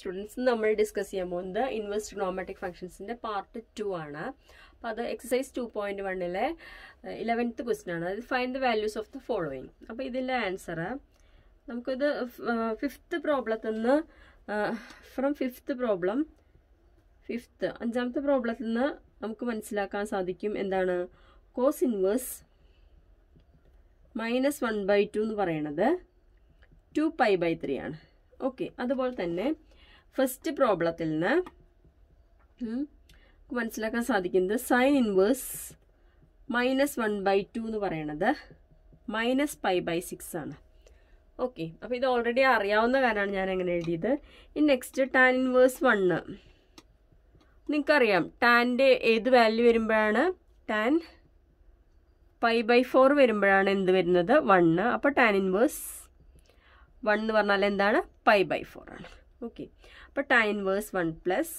Students നമ്മൾ discuss ചെയ്യാൻ പോകുന്നത് ഇൻവേഴ്സ് ട്രിഗണോമെട്രിക് ഫംഗ്ഷൻസിന്റെ പാർട്ട് ടു ആണ്. അപ്പോൾ അത് എക്സസൈസ് ടു പോയിന്റ് വണ്ണിലെ ഇലവൻത്ത് ക്വസ്റ്റ്യൻ ആണ്. അതായത് find the values of the following അപ്പോൾ ഇതിന്റെ ആൻസർ നമുക്കിത് ഫിഫ്ത്ത് പ്രോബ്ലത്തിൽ നിന്ന് ഫ്രം ഫിഫ്ത്ത് പ്രോബ്ലം ഫിഫ്ത്ത് അഞ്ചാമത്തെ പ്രോബ്ലത്തിൽ നിന്ന് നമുക്ക് മനസ്സിലാക്കാൻ സാധിക്കും എന്താണ്? Cos inverse minus one by two എന്ന് പറയണത് ടു പൈ ബൈ ത്രീ ആണ്. ഓക്കെ അതുപോലെ തന്നെ ഫസ്റ്റ് പ്രോബ്ലത്തിൽ നിന്ന് മനസ്സിലാക്കാൻ സാധിക്കുന്നത് sine inverse minus one by two എന്ന് പറയണത്. മൈനസ് പൈ ബൈ സിക്സ് ആണ്. ഓക്കെ അപ്പോൾ ഇത് ഓൾറെഡി അറിയാവുന്ന കാര്യമാണ് ഞാൻ എങ്ങനെ എഴുതിയത്. ഇനി നെക്സ്റ്റ് ടാൻ ഇൻവേഴ്സ് വണ്ണ് നിങ്ങൾക്കറിയാം ടാന്റെ ഏത് വാല്യൂ വരുമ്പോഴാണ്? ടാൻ പൈ ബൈ ഫോർ വരുമ്പോഴാണ് എന്ത് വരുന്നത്? വണ്ണ് അപ്പോൾ ടാൻ ഇൻവേഴ്സ് വൺ എന്ന് പറഞ്ഞാൽ എന്താണ്? പൈ ബൈ ഫോർ ആണ്. ഓക്കെ അപ്പോൾ tan inverse one plus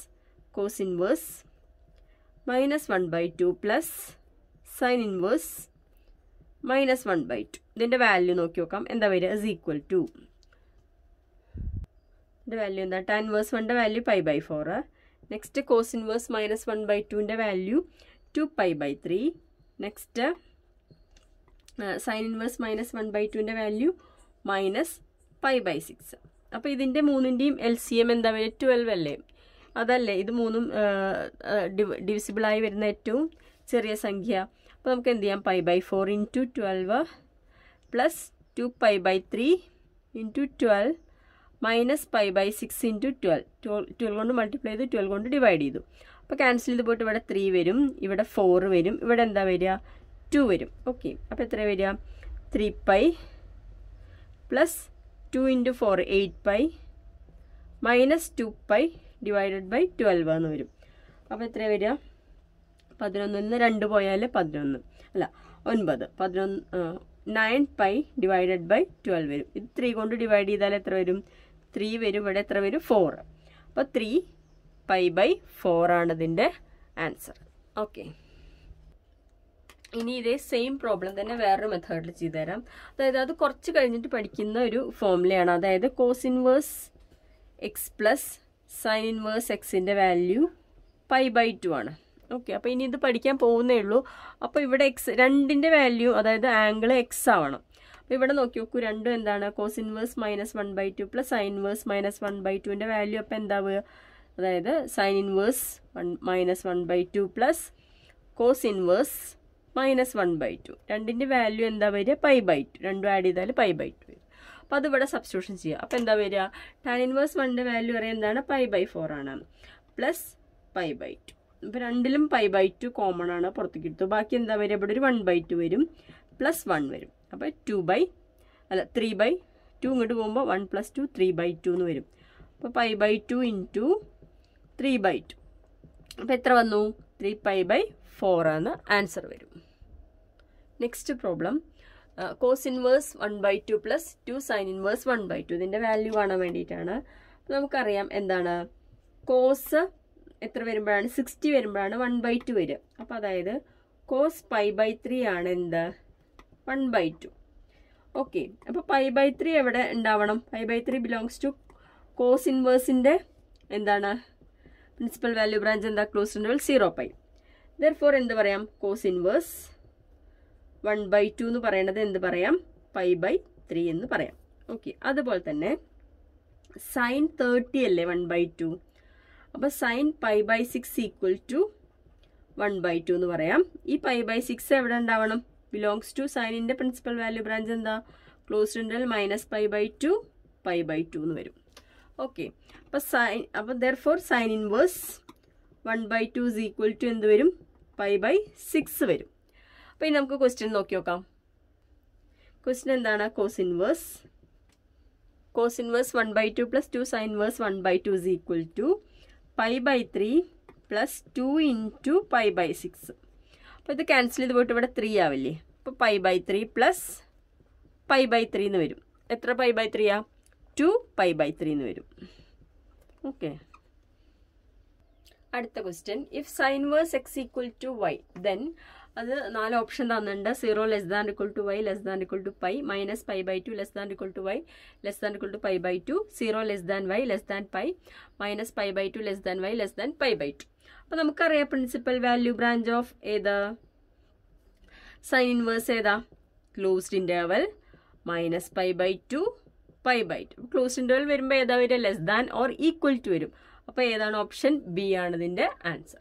cos inverse minus one by two plus sine inverse minus one by two ഇതിന്റെ വാല്യൂ നോക്കി നോക്കാം. എന്താ വരിക? ഇസ് ഈക്വൽ ടു ഇതിന്റെ വാല്യൂ എന്താ? ടാൻ ഇൻവേഴ്സ് വണ്ണിന്റെ value pi by four next cos inverse minus one by ടുവിന്റെ value two pi by three next sine inverse minus one by ടുവിന്റെ value minus pi by six അപ്പോൾ ഇതിന്റെ മൂന്നിന്റെയും L C M എന്താ പറയുക twelve അല്ലേ? അതല്ലേ ഇത് മൂന്നും ഡിവിസിബിളായി വരുന്ന ഏറ്റവും ചെറിയ സംഖ്യ. അപ്പോൾ നമുക്ക് എന്ത് ചെയ്യാം? Pi by four into twelve plus two pi by three into twelve minus pi by six into twelve twelve കൊണ്ട് മൾട്ടിപ്ലൈ ചെയ്ത് ട്വൽവ് കൊണ്ട് ഡിവൈഡ് ചെയ്തു. അപ്പോൾ ക്യാൻസൽ ചെയ്ത് പോയിട്ട് ഇവിടെ ത്രീ വരും ഇവിടെ ഫോർ വരും ഇവിടെ എന്താ വരിക? ടു വരും. ഓക്കെ അപ്പോൾ എത്ര വരിക? Three pi plus two into four eight pi minus two pi divided by twelve എന്ന് വരും. അപ്പോൾ എത്ര വരിക? പതിനൊന്നിൽ നിന്ന് രണ്ട് പോയാൽ പതിനൊന്ന്. അല്ല ഒൻപത്. പതിനൊന്ന് nine pi divided by twelve വരും. ഇത് ത്രീ കൊണ്ട് ഡിവൈഡ് ചെയ്താൽ എത്ര വരും? ത്രീ വരും. ഇവിടെ എത്ര വരും? ഫോർ അപ്പോൾ ത്രീ പൈ ബൈ ഫോറാണ് ഇതിന്റെ ആൻസർ ഓക്കെ ഇനി ഇതേ സെയിം പ്രോബ്ലം തന്നെ വേറൊരു മെത്തേഡിൽ ചെയ്തുതരാം അതായത് അത് കുറച്ച് കഴിഞ്ഞിട്ട് പഠിക്കുന്ന ഒരു ഫോമുലയാണ് അതായത് cos inverse x plus sine inverse എക്സിന്റെ വാല്യൂ പൈ ബൈ ടു ആണ്. ഓക്കെ അപ്പോൾ ഇനി ഇത് പഠിക്കാൻ പോകുന്നേ ഉള്ളൂ. അപ്പോൾ ഇവിടെ എക്സ് രണ്ടിന്റെ വാല്യൂ അതായത് ആംഗിൾ എക്സ് ആവണം. അപ്പോൾ ഇവിടെ നോക്കി നോക്കൂ രണ്ടും എന്താണ്? Cos inverse minus one by two plus sine inverse minus one by ടുവിന്റെ വാല്യൂ അപ്പോൾ എന്താവുക? അതായത് sine inverse one minus one by two plus cos inverse minus one by two. രണ്ടിന്റെ വാല്യൂ എന്താ വരിക? Pi by two. രണ്ടും add ചെയ്താൽ pi by two വരും. അപ്പോൾ അത് ഇവിടെ സബ്സ്റ്റിറ്റ്യൂഷൻ ചെയ്യുക. അപ്പോൾ എന്താ വരിക? ടാൻ ഇൻവേഴ്സ് വണ്ണിന്റെ വാല്യൂ പറയുക എന്താണ്? പൈ ബൈ ഫോർ ആണ്. Plus pi by two. അപ്പം രണ്ടിലും പൈ ബൈ ടു കോമൺ ആണ്. പുറത്തേക്ക് എടുത്തു. ബാക്കി എന്താ വരിക? ഇവിടെ ഒരു വൺ ബൈ ടു വരും. പ്ലസ് വൺ വരും. അപ്പോൾ ടു ബൈ അല്ല ത്രീ ബൈ ടു ഇങ്ങോട്ട് പോകുമ്പോൾ one plus two three by two എന്ന് വരും. അപ്പോൾ pi by two into three by two അപ്പോൾ എത്ര വന്നു? ത്രീ പൈ ബൈ ഫോർ ആണ് ആൻസർ വരും. Next problem cos inverse one by two plus two sine inverse one by two ഇതിന്റെ value കാണാൻ വേണ്ടിയിട്ടാണ്. നമുക്കറിയാം എന്താണ്? കോസ് എത്ര വരുമ്പോഴാണ്? സിക്സ്റ്റി വരുമ്പോഴാണ് വൺ ബൈ ടു വരിക. അപ്പോൾ അതായത് കോസ് പൈ ബൈ ത്രീ ആണ് എന്ത്? വൺ ബൈ ടു ഓക്കെ അപ്പോൾ പൈ ബൈ ത്രീ എവിടെ ഉണ്ടാവണം? Pi by three belongs to cos ഇൻവേഴ്സിന്റെ എന്താണ്? പ്രിൻസിപ്പൽ വാല്യൂ ബ്രാഞ്ച് എന്താ? Close interval zero pi therefore എന്ത് പറയാം? Cos inverse one by two എന്ന് പറയണത് എന്ത് പറയാം? പൈ ബൈ ത്രീ എന്ന് പറയാം. ഓക്കെ അതുപോലെ തന്നെ സൈൻ തേർട്ടി അല്ലേ വൺ ബൈ ടു? അപ്പോൾ sine pi by six equal to one by two എന്ന് പറയാം. ഈ പൈ ബൈ സിക്സ് എവിടെ ഉണ്ടാവണം? ബിലോങ്സ് ടു സൈനിന്റെ പ്രിൻസിപ്പൽ വാല്യൂ ബ്രാഞ്ച് എന്താ? Close interval minus pi by two pi by two എന്ന് വരും. ഓക്കെ അപ്പോൾ സൈൻ അപ്പോൾ therefore sine inverse one by two is equal to എന്ത് വരും? പൈ ബൈ സിക്സ് വരും. അപ്പോൾ ഇനി നമുക്ക് ക്വസ്റ്റ്യൻ നോക്കി നോക്കാം. ക്വസ്റ്റ്യൻ എന്താണ്? Cos inverse cos inverse one by two plus two sine inverse one by two is equal to pi by three plus two into pi by six അപ്പോൾ ഇത് cancel ചെയ്ത് പോയിട്ട് ഇവിടെ ത്രീ ആവില്ലേ? അപ്പോൾ pi by three plus pi by three എന്ന് വരും. എത്ര പൈ ബൈ ത്രീയാ ടു പൈ ബൈ ത്രീ എന്ന് വരും. ഓക്കെ അടുത്ത question if sine inverse x equal to y then അത് നാല് ഓപ്ഷൻ തന്നിട്ടുണ്ട്. Zero less than equal to y less than equal to pi minus pi by two less than equal to y less than equal to pi by two zero less than y less than pi minus pi by two less than y less than pi by two അപ്പോൾ നമുക്കറിയാം principal value branch of ഏത്? Sine inverse ഏതാ? Closed interval minus pi by two pi by two closed interval വരുമ്പോൾ ഏതാ വരിക? Less than or equal to വരും. അപ്പോൾ ഏതാണ് ഓപ്ഷൻ ബി ആണ് ഇതിന്റെ ആൻസർ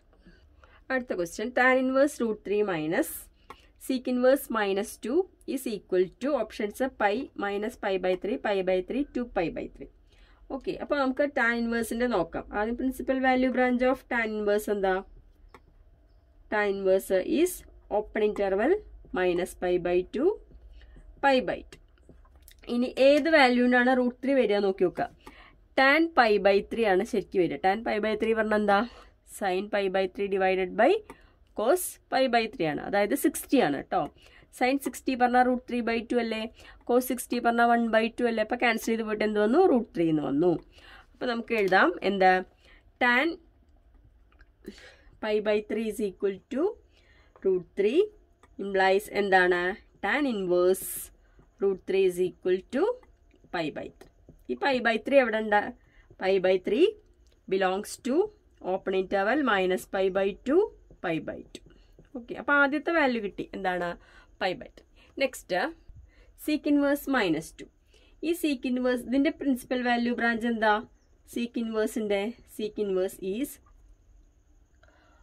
അടുത്ത question tan inverse root three minus sec inverse minus two is equal to options pi minus pi by three pi by three two pi by three okay അപ്പോൾ നമുക്ക് tan ഇൻവേഴ്സിന്റെ നോക്കാം. ആദ്യം principal value branch of tan inverse എന്താ? Tan inverse is open interval minus pi by two pi by two ഇനി ഏത് വാല്യൂവിനാണ് root three വരിക നോക്കി നോക്കുക. ടാൻ പൈ ബൈ ത്രീ ആണ് ശരിക്കും വരിക. ടാൻ പൈ ബൈ ത്രീ പറഞ്ഞാൽ എന്താ? Sine pi by three divided by cos pi by three ആണ്. അതായത് സിക്സ്റ്റി ആണ് കേട്ടോ സൈൻ സിക്സ്റ്റി പറഞ്ഞാൽ റൂട്ട് ത്രീ ബൈ ടു അല്ലേ? കോസ് സിക്സ്റ്റി പറഞ്ഞാൽ വൺ ബൈ ടു അല്ലേ? അപ്പോൾ ക്യാൻസൽ ചെയ്ത് പോയിട്ട് എന്ത് വന്നു? റൂട്ട് ത്രീ എന്ന് വന്നു. അപ്പോൾ നമുക്ക് എഴുതാം. എന്താ? Tan pi by three is equal to root three implies എന്താണ്? Tan inverse root three is equal to pi by three ഈ പൈ ബൈ ത്രീ എവിടെ ഉണ്ട് pi by three belongs to open interval minus pi by two pi by two okay അപ്പോൾ ആദ്യത്തെ value കിട്ടി. എന്താണ്? Pi by two next sec inverse minus two ഈ sec inverse ഇതിന്റെ principal value branch എന്താ? Sec ഇൻവേഴ്സിന്റെ സീക്ക് ഇൻവേഴ്സ് ഈസ്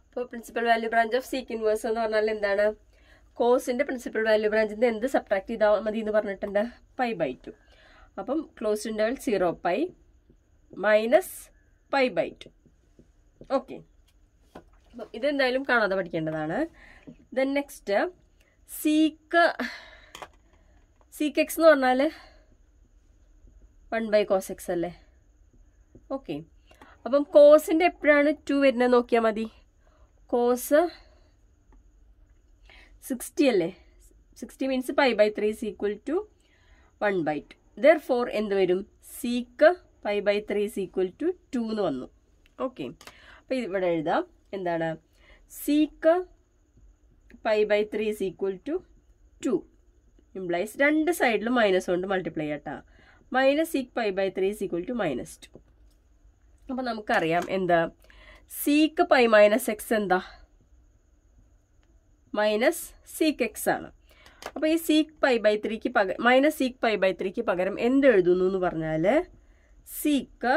അപ്പോൾ principal value branch of sec inverse എന്ന് പറഞ്ഞാൽ എന്താണ്? കോസിന്റെ പ്രിൻസിപ്പൽ വാല്യൂ ബ്രാഞ്ചിന്റെ എന്ത് സബ്ട്രാക്ട് ചെയ്താൽ മതി എന്ന് പറഞ്ഞിട്ടുണ്ട്? പൈ ബൈ ടു അപ്പം close interval zero pi minus pi by two okay അപ്പം ഇതെന്തായാലും കാണാതെ പഠിക്കേണ്ടതാണ്. Then next sec sec x എന്ന് പറഞ്ഞാൽ വൺ ബൈ കോസ് എക്സ് അല്ലേ? ഓക്കെ അപ്പം കോസിന്റെ എപ്പോഴാണ് ടു വരുന്നത് നോക്കിയാൽ മതി. കോസ് സിക്സ്റ്റി അല്ലേ? Sixty means pi by three is equal to one by two there four എന്ത് വരും? Sec pi by three is equal to two two വന്നു. ഓക്കെ അപ്പോൾ ഇവിടെ എഴുതാം. എന്താണ്? Sec pi by three is equal to two implies രണ്ട് സൈഡിലും minus കൊണ്ട് multiply ചെയ്യട്ടാ. Minus sec pi by three is equal to minus two അപ്പോൾ നമുക്കറിയാം എന്താ? സീക്ക് പൈ മൈനസ് എക്സ് എന്താ? മൈനസ് സീക്ക് എക്സ് ആണ്. അപ്പോൾ ഈ സീക്ക് പൈ ബൈ ത്രീക്ക് പകരം മൈനസ് സീക്ക് പൈ ബൈ ത്രീക്ക് പകരം എന്ത് എഴുതുന്നു എന്ന് പറഞ്ഞാൽ സീക്ക്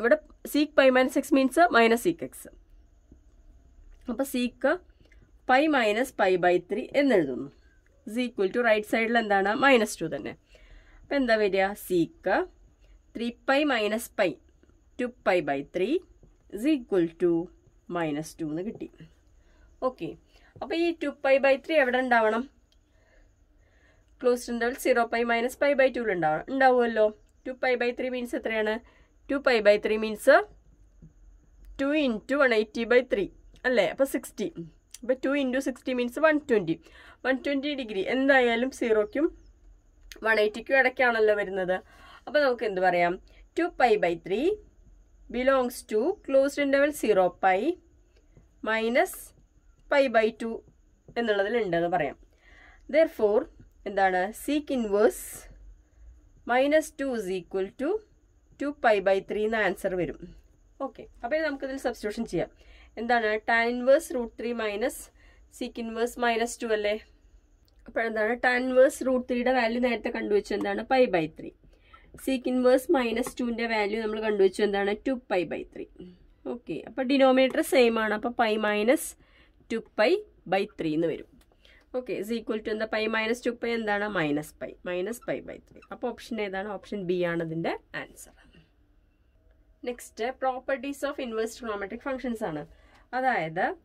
ഇവിടെ sec pi minus x means minus sec x അപ്പോൾ sec pi minus pi by three എന്നെഴുതുന്നു is equal to right സൈഡിൽ എന്താണ്? മൈനസ് ടു തന്നെ. അപ്പോൾ എന്താ വരിക? Sec three pi minus pi two pi by three is equal to minus two എന്ന് കിട്ടി. Okay അപ്പോൾ ഈ ടു പൈ ബൈ ത്രീ എവിടെ ഉണ്ടാവണം? Closed interval zero pi minus pi by ടുവിൽ ഉണ്ടാവണം ഉണ്ടാവുമല്ലോ. Two pi by three means എത്രയാണ്? Two pi by three means two into one eighty by three അല്ലേ? അപ്പോൾ സിക്സ്റ്റി അപ്പോൾ two into sixty means one twenty one twenty degree എന്തായാലും സീറോയ്ക്കും one എയ്റ്റിക്കും ഇടയ്ക്കാണല്ലോ വരുന്നത്. അപ്പോൾ നമുക്ക് എന്ത് പറയാം? Two pi by three belongs to closed interval zero pi minus pi by two എന്നുള്ളതിലുണ്ടെന്ന് പറയാം. ദർ ഫോർ എന്താണ്? Sec inverse minus two is equal to two pi by three എന്ന ആൻസർ വരും. ഓക്കെ അപ്പോൾ നമുക്കിതിൽ സബ്സ്റ്റിറ്റ്യൂഷൻ ചെയ്യാം. എന്താണ്? Tan inverse root three minus sec inverse minus two അല്ലേ? അപ്പോൾ എന്താണ്? ടാൻ ഇൻവേഴ്സ് റൂട്ട് ത്രീയുടെ വാല്യൂ നേരത്തെ കണ്ടുവച്ചു. എന്താണ്? Pi by three sec inverse minus ടുവിന്റെ വാല്യൂ നമ്മൾ കണ്ടുവച്ചു. എന്താണ്? Two pi by three okay അപ്പോൾ ഡിനോമിനേറ്റർ സെയിം ആണ്. അപ്പോൾ pi minus two pi by three എന്ന് വരും. ഓക്കെ ഇസ് ഈക്വൽ ടു എന്താ? പൈ മൈനസ് ടു പൈ എന്താണ്? Minus pi minus pi by three അപ്പോൾ ഓപ്ഷൻ ഏതാണ്? ഓപ്ഷൻ ബി ആണ് ഇതിന്റെ answer next properties of inverse trigonometric functions ആണ്. അതായത്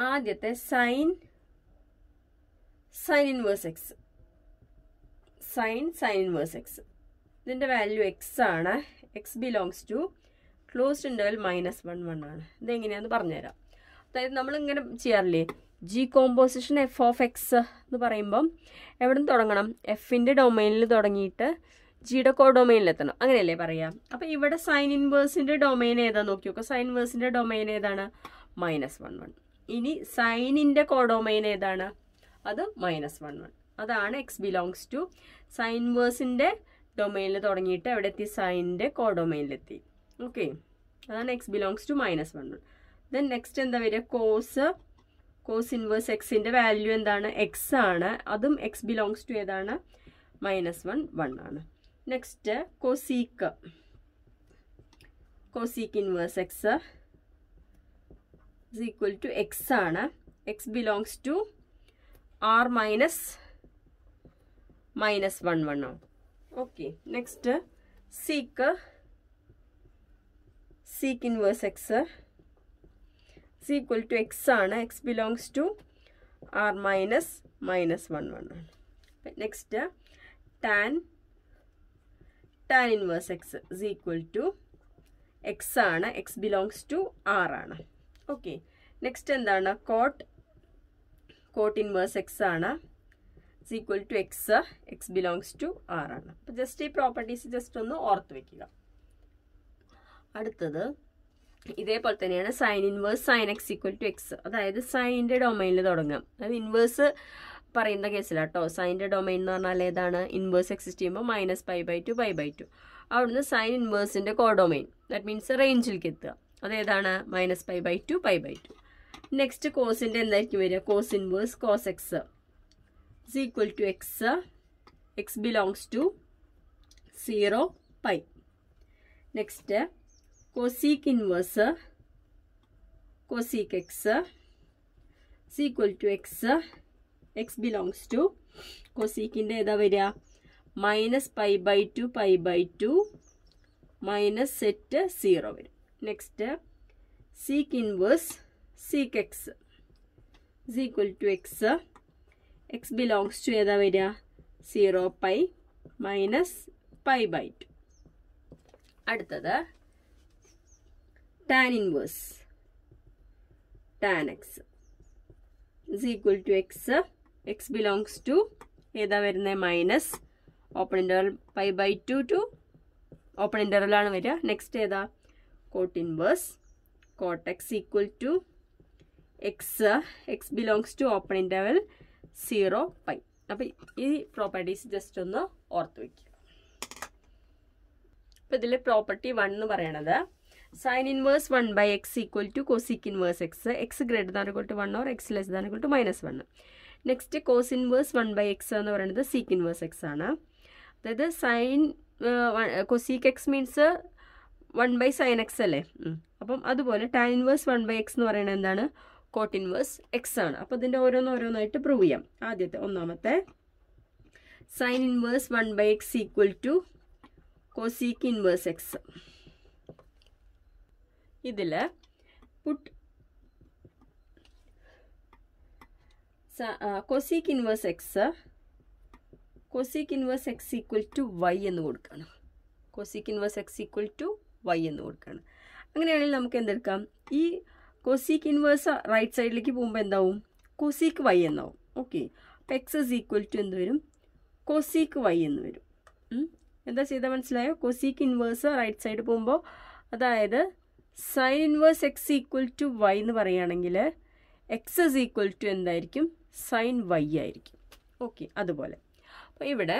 ആദ്യത്തെ sine sine inverse x sine sine inverse x ഇതിന്റെ വാല്യൂ എക്സ് ആണ്. X belongs to closed interval minus one one ആണ്. ഇതെങ്ങനെയാണെന്ന് പറഞ്ഞുതരാം. അതായത് നമ്മളിങ്ങനെ ചെയ്യാറില്ലേ? G composition f of x എന്ന് പറയുമ്പം എവിടെ നിന്ന് തുടങ്ങണം എഫിന്റെ ഡൊമൈനിൽ തുടങ്ങിയിട്ട് ജിയുടെ കോ ഡൊമൈനിലെത്തണം അങ്ങനെയല്ലേ പറയാം? അപ്പോൾ ഇവിടെ സൈൻ ഇൻവേഴ്സിന്റെ ഡൊമൈൻ ഏതാ നോക്കി നോക്കുക സൈൻ ഇൻവേഴ്സിന്റെ ഡൊമൈൻ ഏതാണ്? മൈനസ് വൺ വൺ ഇനി സൈനിന്റെ കോഡോമൈൻ ഏതാണ്? അത് മൈനസ് വൺ വൺ അതാണ് എക്സ് ബിലോങ്സ് ടു സൈൻ വേഴ്സിന്റെ ഡൊമൈനിൽ തുടങ്ങിയിട്ട് എവിടെ എത്തി സൈനിന്റെ കോഡൊമൈനിലെത്തി ഓക്കെ അതാണ് x belongs to minus one one then next എന്താ വരിക? കോസ് കോസ് ഇൻവേഴ്സ് എക്സിന്റെ വാല്യൂ എന്താണ്? എക്സ് ആണ്. അതും എക്സ് ബിലോങ്സ് ടു ഏതാണ്? മൈനസ് വൺ വൺ ആണ്. Next cosec cosec inverse x is equal to x ആണ്. X belongs to R minus minus one one ആണ്. Okay next sec sec inverse x is equal to x ആണ്. X belongs to R minus minus one one ആണ്. Next tan tan inverse x is equal to x ആണ് x belongs to R ആണ്. Okay next എന്താണ്? Cot cot inverse x ആണ് is equal to x x belongs to R ആണ്. അപ്പോൾ just ഈ properties just ഒന്ന് ഓർത്ത് വെക്കുക. അടുത്തത് ഇതേപോലെ തന്നെയാണ് sine inverse sine x equal to x അതായത് സൈനിന്റെ ഡൊമൈനിൽ തുടങ്ങാം. അതായത് ഇൻവേഴ്സ് പറയുന്ന കേസിലാട്ടോ. സൈന്റെ ഡൊമൈൻ എന്ന് പറഞ്ഞാൽ ഏതാണ്? ഇൻവേഴ്സ് എക്സിസ്റ്റ് ചെയ്യുമ്പോൾ minus pi by two pi by two അവിടുന്ന് സൈൻ ഇൻവേഴ്സിന്റെ കോഡൊമൈൻ ദാറ്റ് മീൻസ് റേഞ്ചിലേക്ക് എത്തുക. അതേതാണ് minus pi by two pi by two next കോസിന്റെ എന്തായിരിക്കും വരിക? Cos inverse cos x is equal to x. X belongs to 0 pi. Next cosec inverse cosec x. Is equal to x. x belongs to കൊസീക്കിന്റെ ഏതാ വരിക? Minus pi by two pi by two minus set zero വരും. Next sec inverse sec x is equal to x x belongs to ഏതാ വരിക? Zero pi minus pi by two അടുത്തത് tan inverse tan x is equal to x x belongs to ഏതാ വരുന്നത് minus open interval pi by two two open ഇന്റർവലാണ് വരിക. Next ഏതാ? Cot inverse cot x equal to x x belongs to open interval zero pi അപ്പോൾ ഈ properties just ഒന്ന് ഓർത്ത് വയ്ക്കുക അപ്പോൾ ഇതിൽ പ്രോപ്പർട്ടി വൺ എന്ന് പറയണത് sine inverse one by x equal to cosec inverse x x greater than equal to one or x less than equal to minus one next cos inverse one by x എന്ന് പറയുന്നത് sec inverse x ആണ്. അതായത് sine cosec x means one by sine x അല്ലേ? അപ്പം അതുപോലെ tan inverse one by x എന്ന് പറയുന്നത് എന്താണ്? കോട്ട് ഇൻവേഴ്സ് എക്സ് ആണ്. അപ്പോൾ ഇതിന്റെ ഓരോന്നോരോന്നായിട്ട് പ്രൂവ് ചെയ്യാം. ആദ്യത്തെ ഒന്നാമത്തെ. Sine inverse one by x equal to cosec inverse x ഇതിൽ put cosec inverse x cosec inverse x equal to y എന്ന് കൊടുക്കണം. Cosec inverse x equal to y എന്ന് കൊടുക്കണം. അങ്ങനെയാണെങ്കിൽ നമുക്ക് എന്തെടുക്കാം? ഈ കൊസീക്ക് ഇൻവേഴ്സ് റൈറ്റ് സൈഡിലേക്ക് പോകുമ്പോൾ എന്താവും? കൊസീക്ക് വൈ എന്നാവും. ഓക്കെ അപ്പോൾ എക്സ് ഇസ് ഈക്വൽ ടു എന്ത് വരും? കൊസീക്ക് വൈ എന്ന് വരും. എന്താ ചെയ്താൽ മനസ്സിലായോ? കൊസീക്ക് ഇൻവേഴ്സ് റൈറ്റ് സൈഡ് പോകുമ്പോൾ അതായത് sine inverse x equal to y എന്ന് പറയുകയാണെങ്കിൽ എക്സ് ഇസ് ഈക്വൽ ടു എന്തായിരിക്കും? സൈൻ വൈ ആയിരിക്കും. ഓക്കെ അതുപോലെ. അപ്പോൾ ഇവിടെ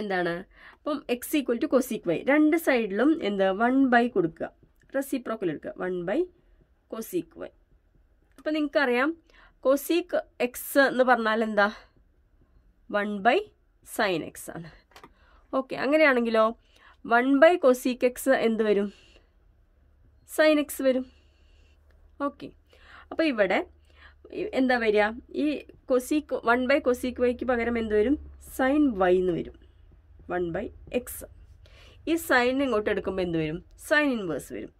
എന്താണ്? അപ്പം x equal to cosec y രണ്ട് സൈഡിലും എന്താ? വൺ ബൈ കൊടുക്കുക. റെസിപ്രോക്കൽ എടുക്കുക. വൺ ബൈ കൊസീക് വൈ അപ്പം നിങ്ങൾക്കറിയാം കൊസീക് എക്സ് എന്ന് പറഞ്ഞാൽ എന്താ? വൺ ബൈ സൈൻ എക്സ് ആണ്. ഓക്കെ അങ്ങനെയാണെങ്കിലോ വൺ ബൈ കൊസീക് എക്സ് എന്ത് വരും? സൈൻ എക്സ് വരും. ഓക്കെ. അപ്പോൾ ഇവിടെ എന്താ വരിക? ഈ കൊസീക്ക് വൺ ബൈ കൊസീക്ക് വൈക്ക് പകരം എന്ത് വരും സൈൻ വൈ എന്ന് വരും. വൺ ബൈ എക്സ് ഈ സൈൻ ഇങ്ങോട്ട് എടുക്കുമ്പോൾ എന്ത് വരും സൈൻ ഇൻവേഴ്സ് വരും.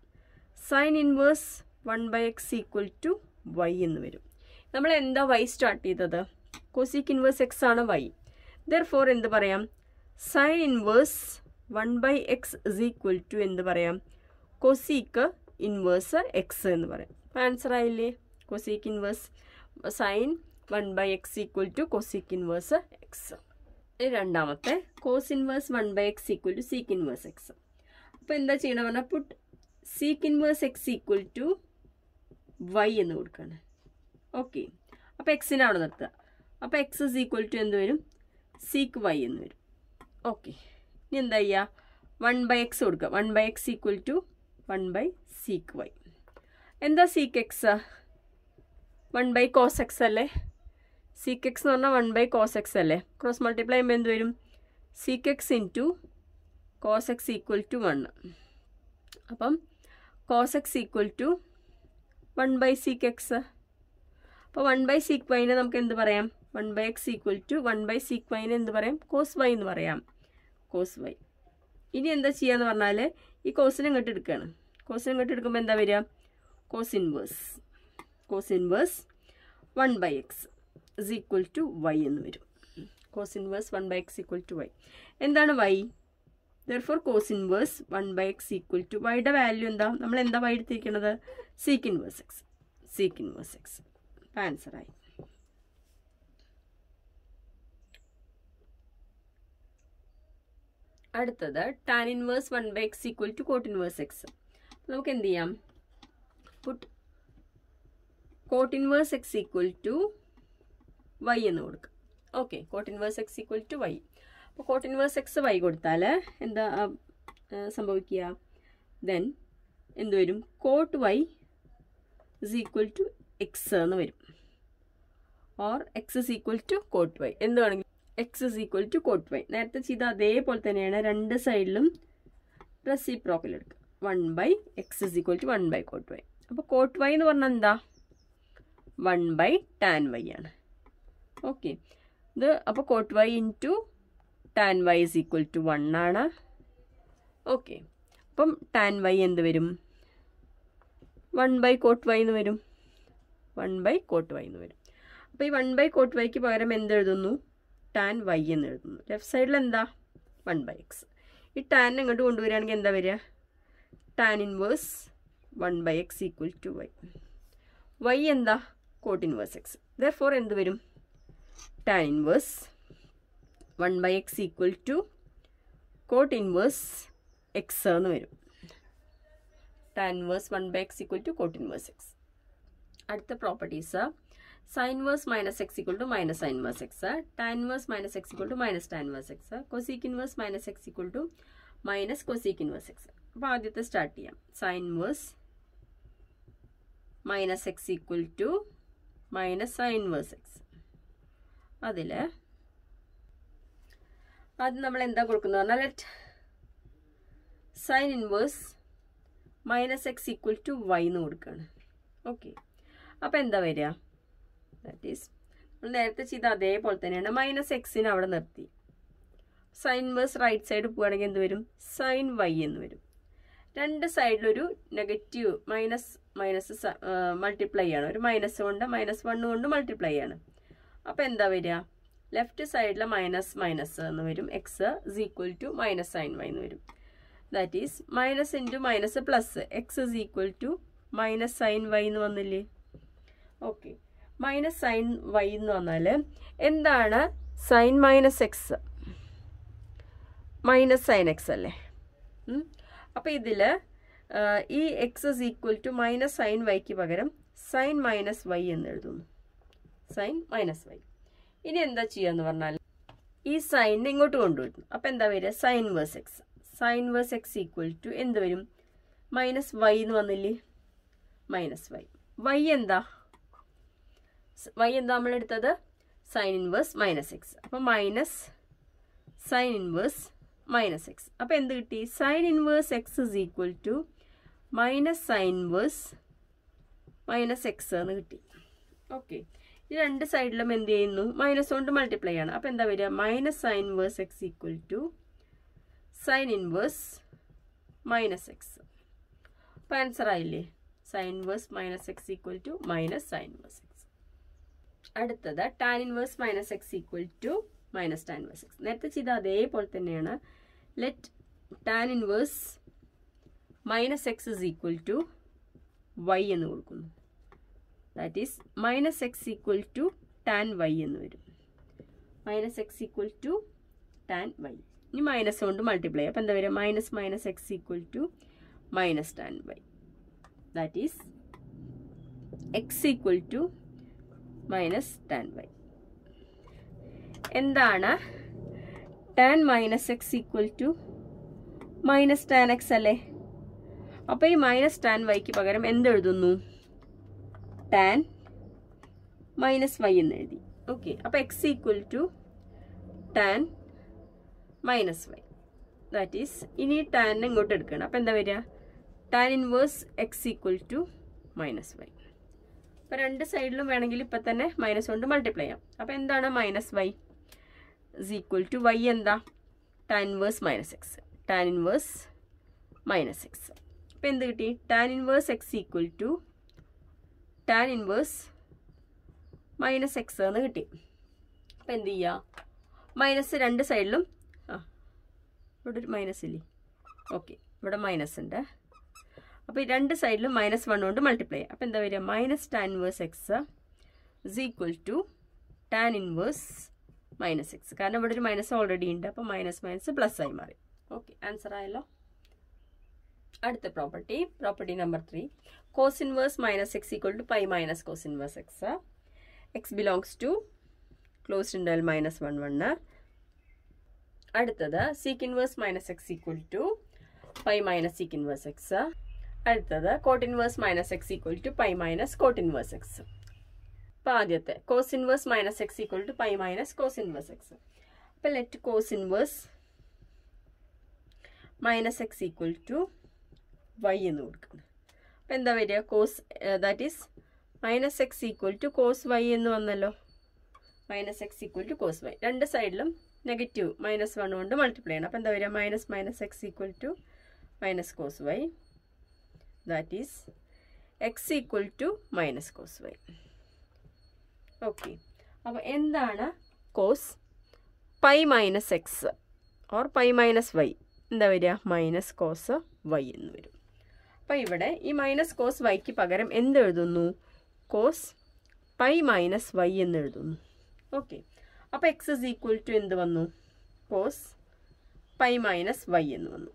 Sine inverse one by x equal to y എന്ന് വരും. നമ്മൾ എന്താ വൈ സ്റ്റാർട്ട് ചെയ്തത്? കൊസീക്ക് ഇൻവേഴ്സ് എക്സ് ആണ് വൈ ദർ ഫോർ എന്ത് പറയാം? Sine inverse one by x is equal to എന്ത് പറയാം? കൊസീക്ക് ഇൻവേഴ്സ് എക്സ് എന്ന് പറയാം. ആൻസർ ആയില്ലേ? Cosec inverse sine one by x equal to cosec inverse x രണ്ടാമത്തെ cos inverse one by x equal to sec inverse x അപ്പോൾ എന്താ ചെയ്യണമെന്ന് പറഞ്ഞാൽ put sec inverse x equal to y എന്ന് കൊടുക്കുകയാണ് ഓക്കെ അപ്പോൾ എക്സിനെ അവിടെ നിർത്തുക അപ്പോൾ എക്സ് ഇസ് ഈക്വൽ ടു എന്ത് വരും? സീക്ക് വൈ എന്ന് വരും. ഓക്കെ ഇനി എന്താ ചെയ്യുക വൺ ബൈ എക്സ് കൊടുക്കുക one by x equal to one by sec y എന്താ sec x one by cos x അല്ലേ? സീക്ക് എക്സ് എന്ന് പറഞ്ഞാൽ വൺ ബൈ കോസ് എക്സ് അല്ലേ? ക്രോസ് മൾട്ടിപ്ലൈ ചെയ്യുമ്പോൾ എന്ത് വരും? Sec x into cos x equal to one. അപ്പം cos x equal to one by sec x. അപ്പോൾ വൺ ബൈ സീക്ക് വൈനെ നമുക്ക് എന്ത് പറയാം? One by x equal to one by sec വൈനെ എന്ത് പറയാം? കോസ് വൈ എന്ന് പറയാം. Cos y. ഇനി എന്താ ചെയ്യാന്ന് പറഞ്ഞാൽ ഈ കോസിനെ ഇങ്ങോട്ട് എടുക്കുകയാണ് കോസിനെ ഇങ്ങോട്ട് എടുക്കുമ്പോൾ എന്താ വരിക? Cos inverse. Cos inverse one by x is equal to y എന്ന് വരും. Cos inverse one by x equal to y. എന്താണ് y? Therefore cos inverse one by x equal to വൈയുടെ വാല്യൂ എന്താ? നമ്മൾ എന്താ വൈ എടുത്തിരിക്കുന്നത് sec inverse x. Sec inverse x. ആൻസറായി അടുത്തത് tan inverse one by x equal to cot inverse x. നമുക്ക് എന്ത് ചെയ്യാം? Put cot inverse x equal to y എന്ന് കൊടുക്കുക okay cot inverse x equal to y. അപ്പോൾ cot inverse x y കൊടുത്താൽ എന്താ സംഭവിക്കുക? ദെൻ എന്ത് വരും? Cot y is equal to x എന്ന് വരും. Or x is equal to cot y. എന്ത് വേണമെങ്കിലും x is equal to cot y. നേരത്തെ ചെയ്ത അതേപോലെ തന്നെയാണ് രണ്ട് സൈഡിലും റെസിപ്രോക്കൽ എടുക്കുക. One by x is equal to one by cot y. അപ്പോൾ കോട്ട് വൈ എന്ന് പറഞ്ഞാൽ എന്താ? വൺ ബൈ ടാൻ വൈ ആണ്. ഓക്കെ. ഇത് അപ്പോൾ cot y into tan y is equal to one ആണ്. ഓക്കെ. അപ്പം ടാൻ വൈ എന്ത് വരും? വൺ ബൈ കോട്ട് വൈ എന്ന് വരും. വൺ ബൈ കോട്ട് വൈ എന്ന് വരും. അപ്പോൾ ഈ വൺ ബൈ കോട്ട് വൈക്ക് പകരം എന്ത് എഴുതുന്നു? ടാൻ വൈ എന്ന് എഴുതുന്നു. ലെഫ്റ്റ് സൈഡിൽ എന്താ? One by x. ഈ ടാൻ ഇങ്ങോട്ട് കൊണ്ടുവരികയാണെങ്കിൽ എന്താ വരിക? Tan inverse one by x equal to y. Y എന്താ? കോട്ട് ഇൻവേഴ്സ് എക്സ് ദോർ എന്ത് വരും? Tan inverse one by x equal to cot inverse x എന്ന് വരും. Tan inverse one by x equal to cot inverse x അടുത്ത properties sine inverse minus x equal to minus sine inverse x tan inverse minus x equal to minus tan inverse x cosec inverse minus x equal to minus cosec inverse x അപ്പോൾ ആദ്യത്തെ start ചെയ്യാം. Sine inverse minus x equal to minus sine inverse x അതിൽ ആദ്യം നമ്മൾ എന്താ കൊടുക്കുന്നത് പറഞ്ഞാൽ let sine inverse minus x equal to y എന്ന് കൊടുക്കുകയാണ് ഓക്കെ അപ്പോൾ എന്താ വരിക? ദാറ്റ് ഈസ് നമ്മൾ നേരത്തെ ചെയ്ത അതേപോലെ തന്നെയാണ്. മൈനസ് എക്സിന് അവിടെ നിർത്തി. സൈൻ ഇൻവേഴ്സ് റൈറ്റ് സൈഡ് പോവുകയാണെങ്കിൽ എന്ത് വരും? സൈൻ വൈ എന്ന് വരും. രണ്ട് സൈഡിലൊരു നെഗറ്റീവ് മൈനസ് മൈനസ് മൾട്ടിപ്ലൈ ആണ് ഒരു മൈനസ് കൊണ്ട് മൈനസ് വൺ കൊണ്ട് മൾട്ടിപ്ലൈ ആണ് അപ്പോൾ എന്താ വരിക? ലെഫ്റ്റ് സൈഡിൽ മൈനസ് മൈനസ് എന്ന് വരും. X is equal to minus sine y എന്ന് വരും. That is minus into minus plus x is equal to minus sine y എന്ന് വന്നില്ലേ? ഓക്കെ മൈനസ് സൈൻ വൈ എന്ന് വന്നാൽ എന്താണ്? Sine minus x minus sine x അല്ലേ? അപ്പോൾ ഇതിൽ ഈ x is equal to minus sine വൈക്ക് പകരം സൈൻ മൈനസ് വൈ എന്ന് എഴുതുന്നു. സൈൻ മൈനസ് വൈ ഇനി എന്താ ചെയ്യാന്ന് പറഞ്ഞാൽ ഈ സൈനിനെ ഇങ്ങോട്ട് കൊണ്ടുവരും അപ്പോൾ എന്താ വരിക? Sine inverse x sine inverse x equal to എന്ത് വരും? മൈനസ് വൈ എന്ന് വന്നില്ലേ? മൈനസ് വൈ വൈ എന്താ? വൈ എന്താ നമ്മളെടുത്തത്? സൈൻ ഇൻവേഴ്സ് മൈനസ് എക്സ് അപ്പോൾ minus sine inverse minus x അപ്പോൾ എന്ത് കിട്ടി? Sine inverse x is equal to minus sine inverse minus x എന്ന് കിട്ടി. ഓക്കെ ഈ രണ്ട് സൈഡിലും എന്ത് ചെയ്യുന്നു? മൈനസ് കൊണ്ട് മൾട്ടിപ്ലൈ ആണ് അപ്പോൾ എന്താ വരിക? Minus sine inverse x equal to sine inverse minus x അപ്പോൾ ആൻസർ ആയില്ലേ? Sine inverse minus x equal to minus sine inverse x അടുത്തത് tan inverse minus x equal to minus tan inverse x നേരത്തെ ചെയ്ത അതേപോലെ തന്നെയാണ് let tan inverse minus x is equal to y എന്ന് കൊടുക്കുന്നു. That is minus x equal to tan y എന്ന് വരും. Minus x equal to tan y ഇനി minus കൊണ്ട് മൾട്ടിപ്ലൈ അപ്പോൾ എന്താ വരിക? Minus minus x equal to minus tan y that is x equal to minus tan y എന്താണ് tan minus x equal to minus tan x അല്ലേ? അപ്പോൾ ഈ minus tan വൈക്ക് പകരം എന്തെഴുതുന്നു ടാൻ മൈനസ് വൈ എന്ന് എഴുതി. ഓക്കെ അപ്പോൾ x equal to tan minus y that is ഇനി ടാൻ ഇങ്ങോട്ട് എടുക്കണം. അപ്പോൾ എന്താ വരിക? Tan inverse x equal to minus y അപ്പോൾ രണ്ട് സൈഡിലും വേണമെങ്കിൽ ഇപ്പം തന്നെ മൈനസ് കൊണ്ട് മൾട്ടിപ്ലൈ ചെയ്യാം. അപ്പോൾ എന്താണ് minus y is equal to y എന്താ? Tan inverse minus x tan inverse minus x അപ്പോൾ എന്ത് കിട്ടി? Tan inverse x equal to tan inverse minus x എന്ന് കിട്ടി. അപ്പോൾ എന്ത് ചെയ്യുക മൈനസ് രണ്ട് സൈഡിലും ആ ഇവിടെ ഒരു മൈനസ് ഇല്ലേ? ഓക്കെ ഇവിടെ മൈനസ് ഉണ്ട്. അപ്പോൾ ഈ രണ്ട് സൈഡിലും മൈനസ് വൺ കൊണ്ട് മൾട്ടിപ്ലൈ ചെയ്യാം. അപ്പോൾ എന്താ വരിക? Minus tan inverse x is equal to tan inverse minus x കാരണം ഇവിടെ ഒരു മൈനസ് ഓൾറെഡി ഉണ്ട്. അപ്പോൾ മൈനസ് മൈനസ് പ്ലസ് ആയി മാറി. ഓക്കെ ആൻസർ ആയല്ലോ? അടുത്ത property property number three cos inverse minus x equal to pi minus cos inverse x x belongs to closed interval minus one one അടുത്തത് sec inverse minus x equal to pi minus sec inverse x അടുത്തത് cot inverse minus x equal to pi minus cot inverse x അപ്പോൾ ആദ്യത്തെ. Cos inverse minus x equal to pi minus cos inverse x അപ്പോൾ let cos inverse minus x equal to y എന്ന് കൊടുക്കണം. അപ്പോൾ എന്താ വരിക? Cos that is minus x equal to cos y എന്ന് വന്നല്ലോ. Minus x equal to cos y രണ്ട് സൈഡിലും നെഗറ്റീവ് മൈനസ് വൺ കൊണ്ട് മൾട്ടിപ്ലൈ ചെയ്യണം. അപ്പോൾ എന്താ വരിക? Minus minus x equal to minus cos y that is x equal to minus cos y okay അപ്പോൾ എന്താണ്? Cos pi minus x or pi minus y എന്താ വരിക? മൈനസ് കോസ് വൈ എന്ന് വരും. അപ്പോൾ ഇവിടെ ഈ മൈനസ് കോസ് വൈക്ക് പകരം എന്ത് എഴുതുന്നു? കോസ് പൈ മൈനസ് വൈ എന്ന് എഴുതുന്നു. ഓക്കെ അപ്പോൾ എക്സ് ഇസ് ഈക്വൽ ടു എന്ത് വന്നു? കോസ് പൈ മൈനസ് വൈ എന്ന് വന്നു.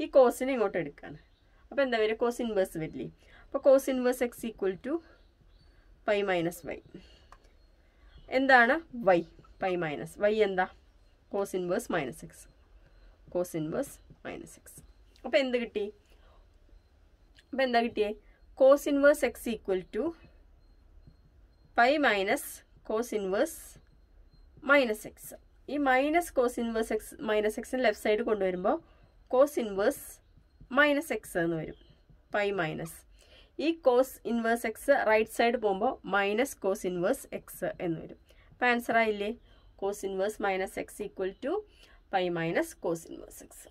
ഈ കോസിനെ ഇങ്ങോട്ട് എടുക്കുകയാണ് അപ്പോൾ എന്താ വരിക? കോസ് ഇൻവേഴ്സ് വരില്ലേ? അപ്പോൾ cos inverse x equal to pi minus y. എന്താണ്? വൈ. പൈ മൈനസ് വൈ എന്താ? Cos inverse minus x. Cos inverse minus x. അപ്പോൾ എന്ത് കിട്ടി? അപ്പോൾ എന്താ കിട്ടിയേ? Cos inverse x equal to pi minus cos inverse minus x. ഈ minus cos inverse x minus എക്സിന് ലെഫ്റ്റ് സൈഡ് കൊണ്ടുവരുമ്പോൾ കോസ് ഇൻവേഴ്സ് മൈനസ് എക്സ് എന്ന് വരും. പൈ മൈനസ് ഈ cos inverse x right side പോകുമ്പോൾ മൈനസ് കോസ് ഇൻവേഴ്സ് എക്സ് എന്ന് വരും. അപ്പോൾ ആൻസർ ആയില്ലേ? Cos inverse minus x equal to pi minus cos inverse x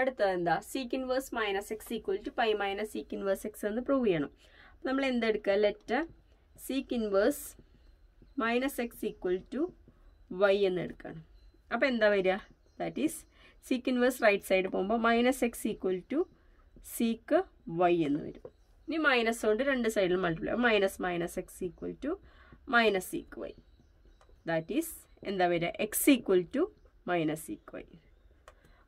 അടുത്തത് എന്താ? Sec inverse minus x equal to pi minus sec inverse x എന്ന് prove ചെയ്യണം. അപ്പോൾ നമ്മൾ എന്തെടുക്കുക let sec inverse minus x equal to y എന്ന് എടുക്കണം അപ്പോൾ എന്താ വരിക? That is sec inverse right side പോകുമ്പോൾ minus x equal to sec y എന്ന് വരും. ഇനി മൈനസ് കൊണ്ട് രണ്ട് സൈഡിൽ multiply minus minus x equal to minus sec y that is എന്താ വരിക? X equal to minus sec y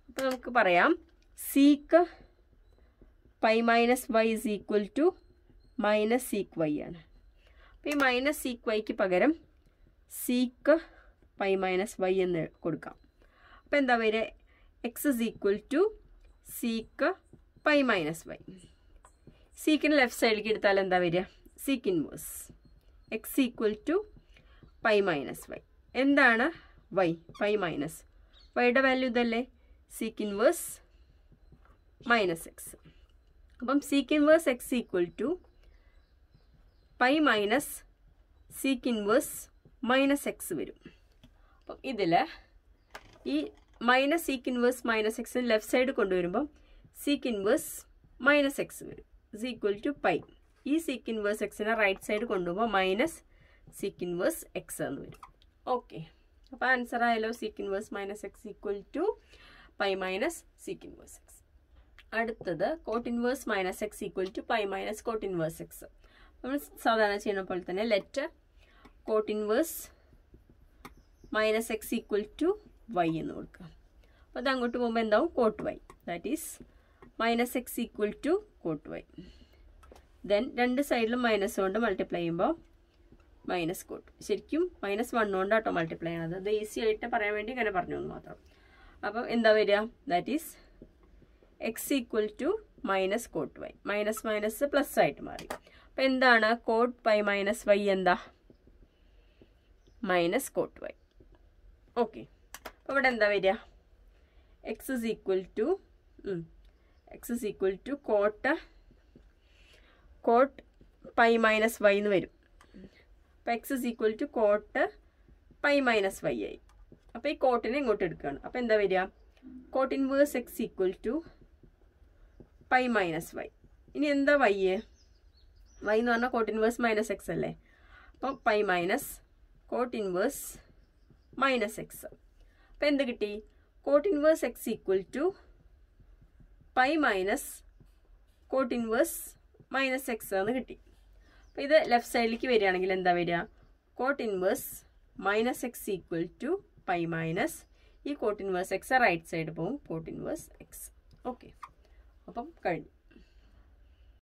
അപ്പോൾ നമുക്ക് പറയാം. Sec pi minus y is equal to minus sec y ആണ്. അപ്പോൾ ഈ മൈനസ് സീക്ക് വൈക്ക് പകരം സീക്ക് പൈ മൈനസ് വൈ എന്ന് കൊടുക്കാം. അപ്പോൾ എന്താ വരിക? X is equal to sec pi minus y സീക്കിന് left സൈഡിലേക്ക് എടുത്താൽ എന്താ വരിക? Sec inverse x equal to pi minus y എന്താണ് വൈ പൈ മൈനസ് വൈയുടെ വാല്യൂ ഇതല്ലേ? സീക്ക് ഇൻവേഴ്സ് മൈനസ് എക്സ് അപ്പം sec inverse x equal to pi minus sec inverse minus x വരും. അപ്പം ഇതിൽ ഈ മൈനസ് സീക്ക് ഇൻവേഴ്സ് മൈനസ് എക്സിന് left side കൊണ്ടുവരുമ്പം സീക്ക് ഇൻവേഴ്സ് മൈനസ് എക്സ് വരും. ഇസ് ഈക്വൽ ടു പൈ ഈ സിക്ക് ഇൻവേഴ്സ് എക്സിനെ റൈറ്റ് സൈഡ് കൊണ്ടുപോകുമ്പോൾ മൈനസ് സിക്ക് ഇൻവേഴ്സ് എക്സ് എന്ന് വരും. ഓക്കെ അപ്പോൾ ആൻസർ ആയാലോ sec inverse minus x equal to pi minus sec inverse x അടുത്തത് cot inverse minus x equal to pi minus cot inverse x നമ്മൾ സാധാരണ ചെയ്യുന്ന പോലെ തന്നെ let cot inverse minus x equal to y എന്ന് കൊടുക്കുക. അപ്പോൾ അത് അങ്ങോട്ട് പോകുമ്പോൾ എന്താവും? Cot y that is minus x equal to cot y then രണ്ട് സൈഡിലും മൈനസ് കൊണ്ട് മൾട്ടിപ്ലൈ ചെയ്യുമ്പോൾ മൈനസ് കോട്ട് ശരിക്കും മൈനസ് വൺ കൊണ്ടാട്ടോ മൾട്ടിപ്ലൈ ചെയ്യണത് അത് ഈസി ആയിട്ട് പറയാൻ വേണ്ടി ഇങ്ങനെ പറഞ്ഞു എന്ന് മാത്രം. അപ്പം എന്താ വരിക? That is x equal to minus cot y minus minus plus ആയിട്ട് മാറി. അപ്പം എന്താണ്? കോട്ട് വൈ മൈനസ് വൈ എന്താ? മൈനസ് കോട്ട് വൈ ഓക്കെ അപ്പോൾ ഇവിടെ എന്താ വരിക? X is equal to x is equal to cot cot pi minus y എന്ന് വരും. അപ്പോൾ x is equal to cot pi minus y ആയി. അപ്പോൾ ഈ കോട്ടിനെ ഇങ്ങോട്ട് എടുക്കുകയാണ്. അപ്പോൾ എന്താ വരിക? Cot inverse x equal to pi minus y ഇനി എന്താ വൈ വൈ എന്ന് പറഞ്ഞാൽ കോട്ട് ഇൻവേഴ്സ് മൈനസ് എക്സ് അല്ലേ? അപ്പോൾ pi minus cot inverse minus x അപ്പോൾ എന്ത് കിട്ടി? Cot inverse x equal to pi minus cot inverse minus x എന്ന് കിട്ടി. അപ്പോൾ ഇത് ലെഫ്റ്റ് സൈഡിലേക്ക് വരികയാണെങ്കിൽ എന്താ വരിക? Cot inverse minus x equal to pi minus ഈ cot inverse x right side പോവും കോട്ട് ഇൻവേഴ്സ് എക്സ് ഓക്കെ അപ്പം കഴിഞ്ഞു.